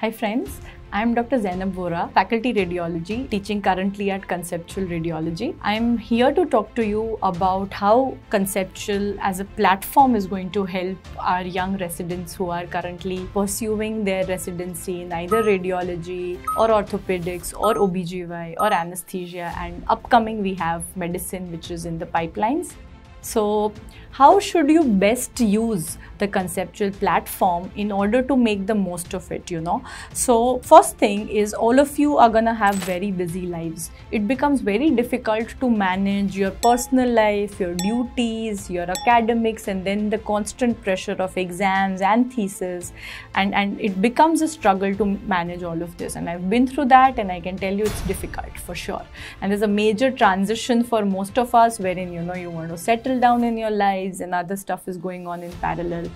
Hi friends, I am Dr. Zainab Vora, Faculty Radiology, teaching currently at Conceptual Radiology. I am here to talk to you about how Conceptual as a platform is going to help our young residents who are currently pursuing their residency in either radiology or orthopedics or OBGY or anesthesia and upcoming we have medicine which is in the pipelines. So, how should you best use the conceptual platform in order to make the most of it, you know? So, first thing is all of you are gonna have very busy lives. It becomes very difficult to manage your personal life, your duties, your academics, and then the constant pressure of exams and thesis. And, and it becomes a struggle to manage all of this. And I've been through that, and I can tell you it's difficult for sure. And there's a major transition for most of us wherein, you know, you want to settle down in your lives and other stuff is going on in parallel.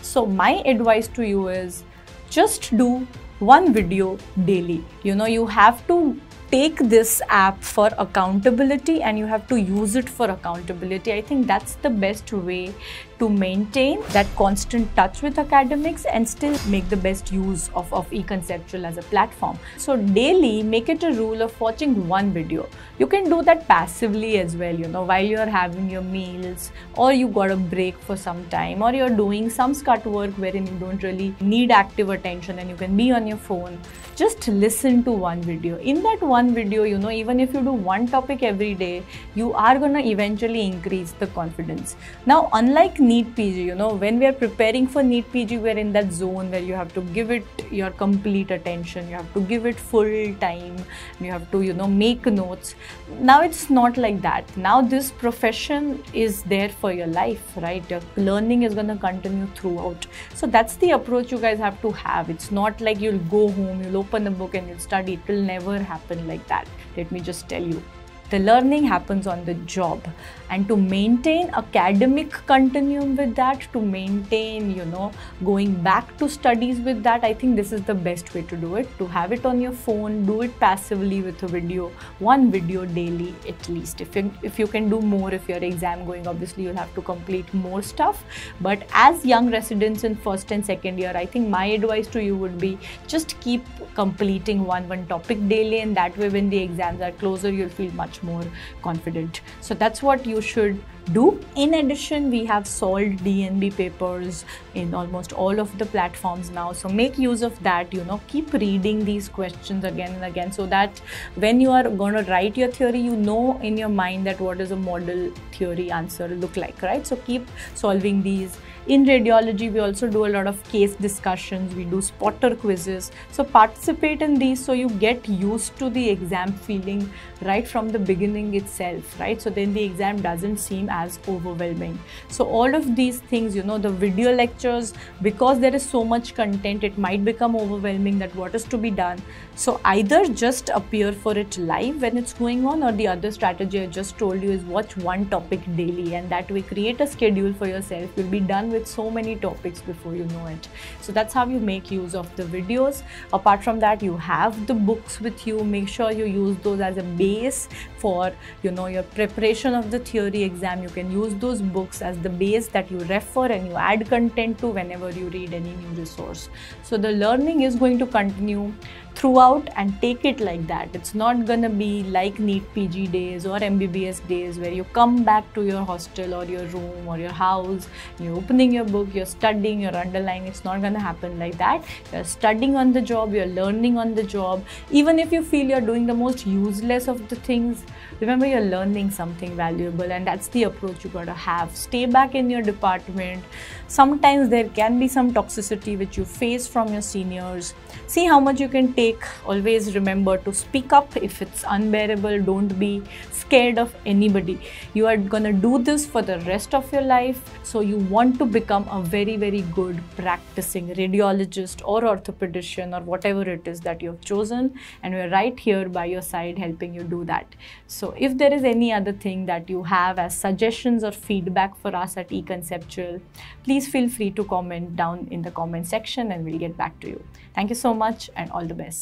So, my advice to you is just do one video daily. You know, you have to take this app for accountability and you have to use it for accountability. I think that's the best way to maintain that constant touch with academics and still make the best use of, of eConceptual as a platform. So daily, make it a rule of watching one video. You can do that passively as well, you know, while you're having your meals or you got a break for some time or you're doing some scut work wherein you don't really need active attention and you can be on your phone. Just listen to one video. In that one video, you know, even if you do one topic every day, you are going to eventually increase the confidence. Now, unlike NEET PG, you know, when we are preparing for NEET PG, we're in that zone where you have to give it your complete attention, you have to give it full time, you have to, you know, make notes. Now it's not like that. Now this profession is there for your life, right? Your learning is going to continue throughout. So that's the approach you guys have to have. It's not like you'll go home, you'll open a book and you'll study. It will never happen like that. Let me just tell you the learning happens on the job and to maintain academic continuum with that to maintain you know going back to studies with that i think this is the best way to do it. To have it on your phone do it passively with a video one video daily at least. If you if you can do more if your exam going obviously you'll have to complete more stuff. But as young residents in first and second year i think my advice to you would be just keep completing one one topic daily. And that way when the exams are closer you'll feel much more confident. So that's what you should do. In addition, we have solved DNB papers in almost all of the platforms now. So make use of that, you know, keep reading these questions again and again so that when you are going to write your theory, you know in your mind that what does a model theory answer look like, right? So keep solving these. In radiology, we also do a lot of case discussions, we do spotter quizzes. So participate in these so you get used to the exam feeling right from the beginning itself, right? So then the exam doesn't seem as overwhelming. So all of these things, you know, the video lectures, because there is so much content, it might become overwhelming that what is to be done. So either just appear for it live when it's going on or the other strategy I just told you is watch one topic daily and that way create a schedule for yourself. You'll be done with so many topics before you know it. So that's how you make use of the videos. Apart from that, you have the books with you. Make sure you use those as a base for, you know, your preparation of the theory exam you can use those books as the base that you refer and you add content to whenever you read any new resource. So the learning is going to continue throughout and take it like that. It's not gonna be like NEET PG days or MBBS days where you come back to your hostel or your room or your house, you're opening your book, you're studying, you're underlining. It's not gonna happen like that. You're studying on the job, you're learning on the job. Even if you feel you're doing the most useless of the things, remember you're learning something valuable and that's the approach you gotta have. Stay back in your department. Sometimes there can be some toxicity which you face from your seniors. See how much you can take always remember to speak up. If it's unbearable don't be scared of anybody. You are to do this for the rest of your life. So you want to become a very very good practicing radiologist or orthopedician or whatever it is that you've chosen. And we're right here by your side helping you do that. So if there is any other thing that you have as suggestions or feedback for us at eConceptual please feel free to comment down in the comment section and we'll get back to you. Thank you so much and all the best